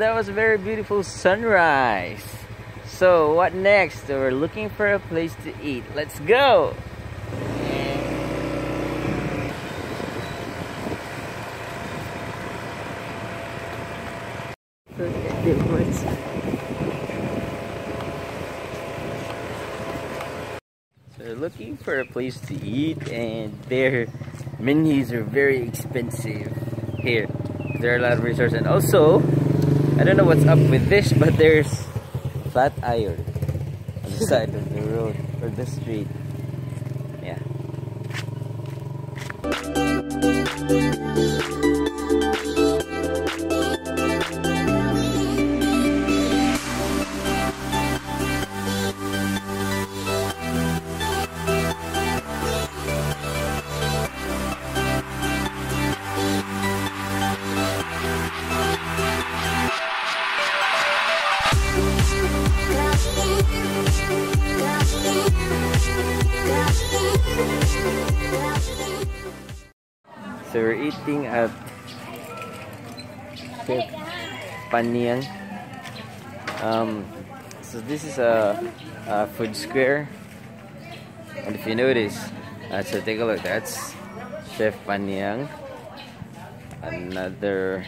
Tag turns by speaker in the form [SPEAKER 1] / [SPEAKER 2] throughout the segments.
[SPEAKER 1] So that was a very beautiful sunrise. So what next? We're looking for a place to eat. Let's go! Look at the. So looking for a place to eat and their menus are very expensive here. There are a lot of resorts and also I don't know what's up with this but there's flat iron on the side of the road or the street. Yeah. So we're eating at Chef Panyang. Um, so this is a, a food square. And if you notice, uh, so take a look, that's Chef Panyang. Another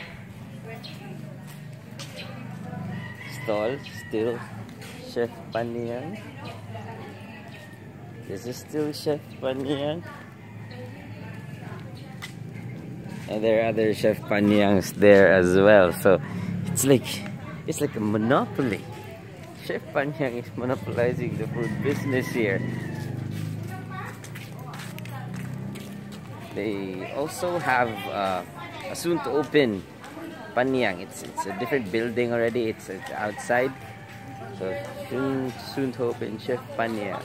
[SPEAKER 1] stall, still Chef Panyang. This is still Chef Panyang. And there are other chef panyangs there as well. So it's like it's like a monopoly. Chef panyang is monopolizing the food business here. They also have uh, a soon to open panyang. It's it's a different building already. It's, it's outside. So soon soon to open chef panyang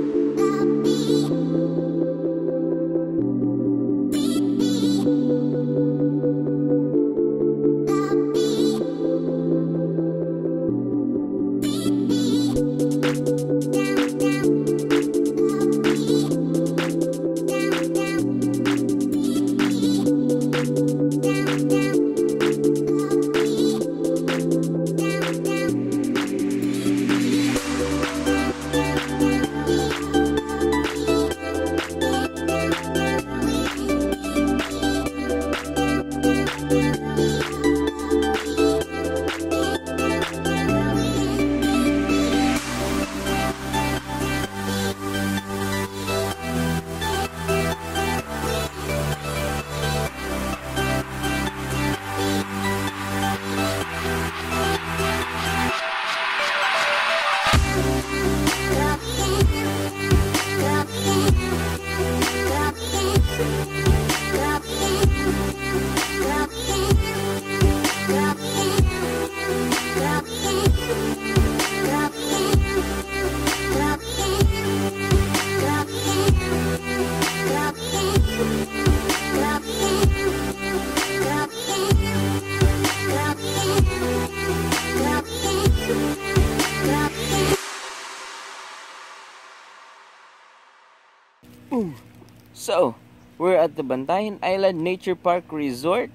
[SPEAKER 1] So, we're at the Bantayan Island Nature Park Resort,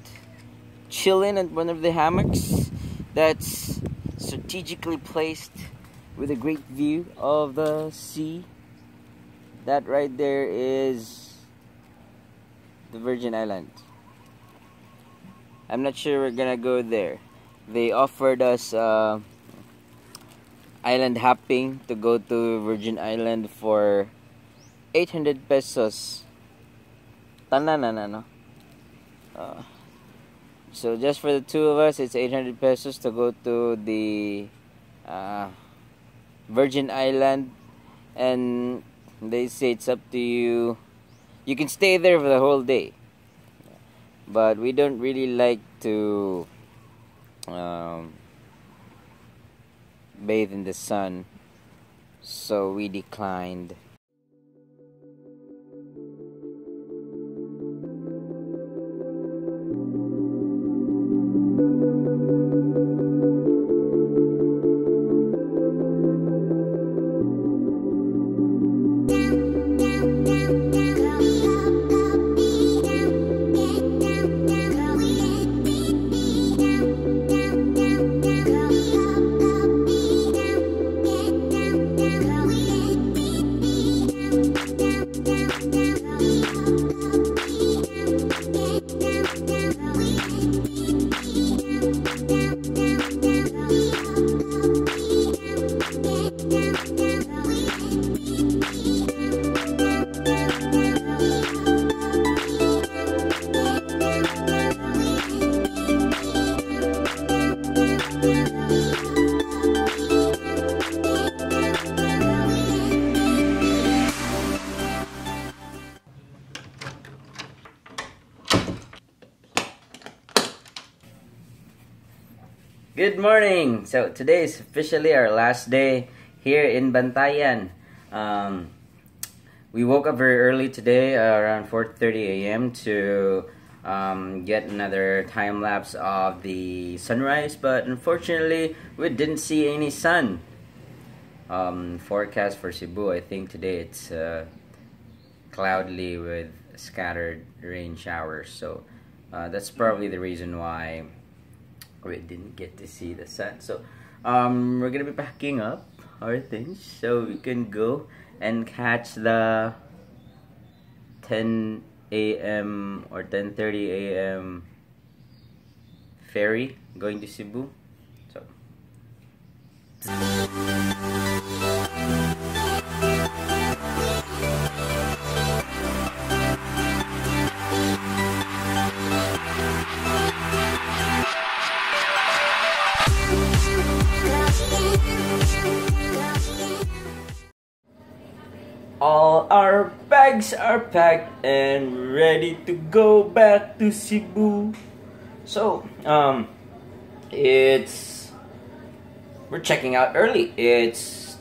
[SPEAKER 1] chilling at one of the hammocks that's strategically placed with a great view of the sea. That right there is the Virgin Island. I'm not sure we're gonna go there. They offered us uh, island hopping to go to Virgin Island for 800 pesos. Tanan na no? Uh, so just for the two of us, it's 800 pesos to go to the uh, Virgin Island, and they say it's up to you. You can stay there for the whole day, but we don't really like to um, bathe in the sun, so we declined. Good morning! So today is officially our last day here in Bantayan. Um, we woke up very early today, uh, around 4.30 a.m. to um, get another time lapse of the sunrise, but unfortunately we didn't see any sun. Um, forecast for Cebu, I think today it's uh, cloudly with scattered rain showers, so uh, that's probably the reason why we didn't get to see the sun. So um, we're gonna be packing up our things so we can go and catch the 10 a.m. or 10:30 a.m. ferry going to Cebu. So. All our bags are packed and ready to go back to Cebu. So, um, it's we're checking out early. It's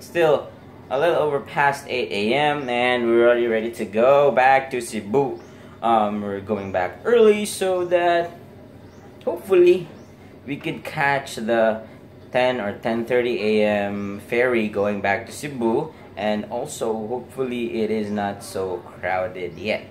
[SPEAKER 1] still a little over past 8 a.m. and we're already ready to go back to Cebu. Um, we're going back early so that hopefully we could catch the 10 or 10:30 a.m. ferry going back to Cebu and also hopefully it is not so crowded yet.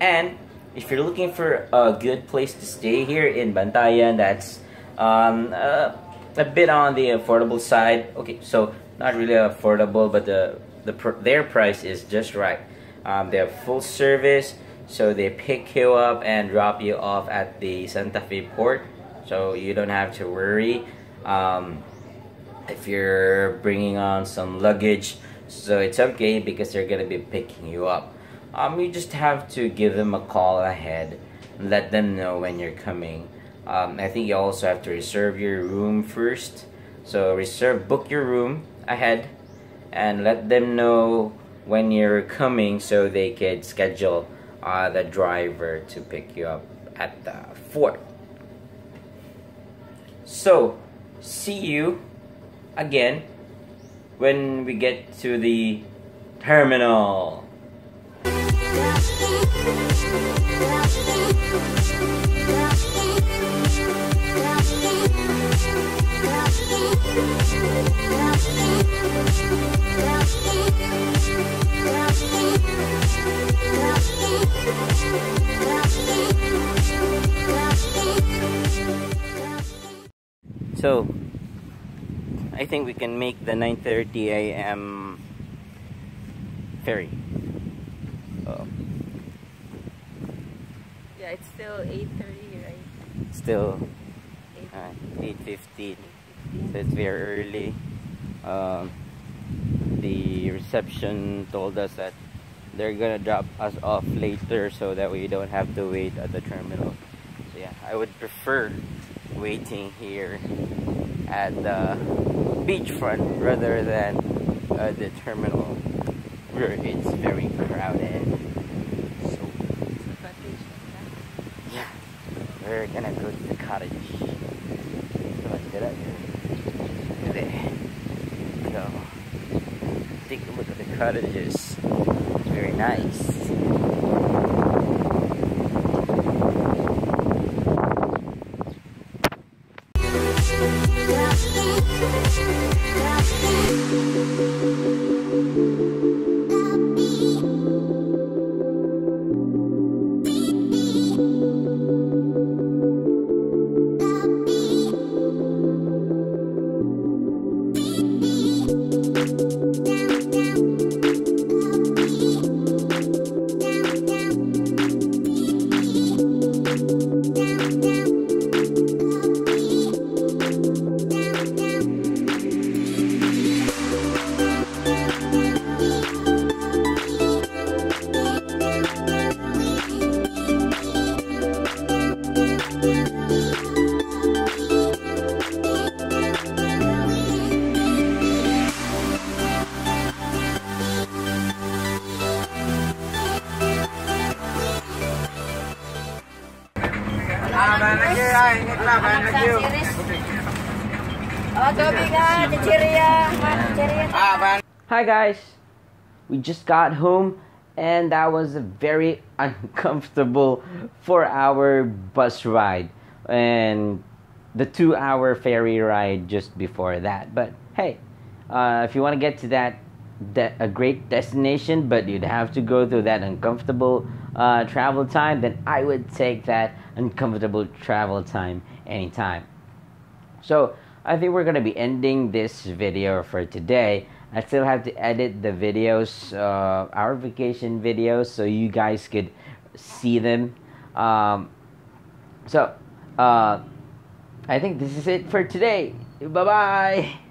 [SPEAKER 1] And if you're looking for a good place to stay here in Bantayan, that's um, uh, a bit on the affordable side. Okay, so not really affordable, but the the pr- their price is just right. Um, they have full service, so they pick you up and drop you off at the Santa Fe port, so you don't have to worry. Um, if you're bringing on some luggage so it's okay because they're gonna be picking you up. Um, you just have to give them a call ahead and let them know when you're coming. Um, I think you also have to reserve your room first. So reserve book your room ahead and let them know when you're coming so they could schedule uh, the driver to pick you up at the fort. So see you again when we get to the terminal. So, I think we can make the 9:30 a.m. ferry.
[SPEAKER 2] Oh. Yeah, it's still 8:30, right?
[SPEAKER 1] Still 8:15. Uh, so it's very early. Um, the reception told us that they're gonna drop us off later so that we don't have to wait at the terminal. So yeah, I would prefer waiting here at the beachfront rather than uh, the terminal where it's very crowded. So, yeah, we're gonna go to the cottage. So there. Take a look at the cottages. It's very nice. Hi guys, we just got home and that was a very uncomfortable four hour bus ride and the two hour ferry ride just before that. But hey, uh, if you want to get to that de- a great destination, but you'd have to go through that uncomfortable uh, travel time, then I would take that uncomfortable travel time anytime. So I think we're gonna be ending this video for today. I still have to edit the videos, uh, our vacation videos, so you guys could see them. Um, so, uh, I think this is it for today. Bye bye.